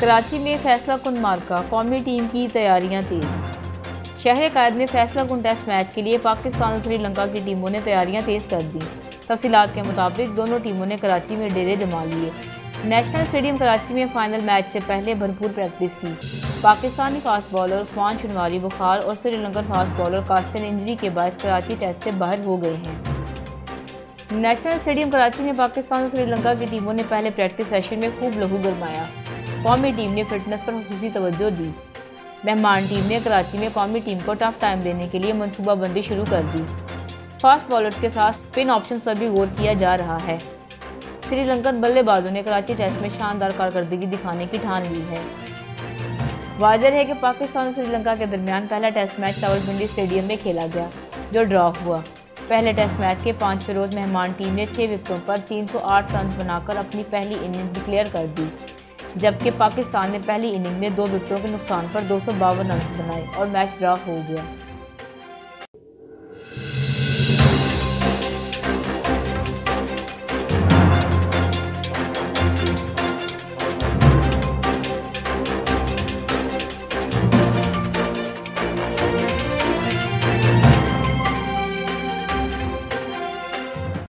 कराची में फैसला कन मार्का, कौमी टीम की तैयारियाँ तेज। शहर कैद में फैसला कन टेस्ट मैच के लिए पाकिस्तान और श्रीलंका की टीमों ने तैयारियाँ तेज कर दी। तफसीत के मुताबिक दोनों टीमों ने कराची में डेरे जमा लिए। नेशनल स्टेडियम कराची में फाइनल मैच से पहले भरपूर प्रैक्टिस की। पाकिस्तानी फास्ट बॉलर उस्मान शनवारी बुखार और Sri Lankan fast bowler Kasun injury के बाद कराची टेस्ट से बाहर हो गए हैं। नेशनल स्टेडियम कराची में पाकिस्तान और श्रीलंका की टीमों ने पहले प्रैक्टिस सेशन में खूब लहू गरमाया। कौमी टीम ने फिटनेस पर खसूसी तवज्जो दी। मेहमान टीम ने कराची में कौमी टीम को टफ टाइम देने के लिए मनसूबाबंदी शुरू कर दी। फास्ट बॉलर्स के साथ स्पिन ऑप्शन पर भी गौर किया जा रहा है। श्रीलंकन बल्लेबाजों ने कराची टेस्ट में शानदार कारकर्दगी दिखाने की ठान ली है। वाजह है कि पाकिस्तान श्रीलंका के दरमियान पहला टेस्ट मैच रावलपिंडी स्टेडियम में खेला गया, जो ड्रॉ हुआ। पहले टेस्ट मैच के पाँचवें रोज मेहमान टीम ने छह विकेटों पर 308 रन बनाकर अपनी पहली इनिंग डिक्लेयर कर दी। जबकि पाकिस्तान ने पहली इनिंग में दो विकेटों के नुकसान पर दो रन बनाए और मैच ड्रॉ हो गया।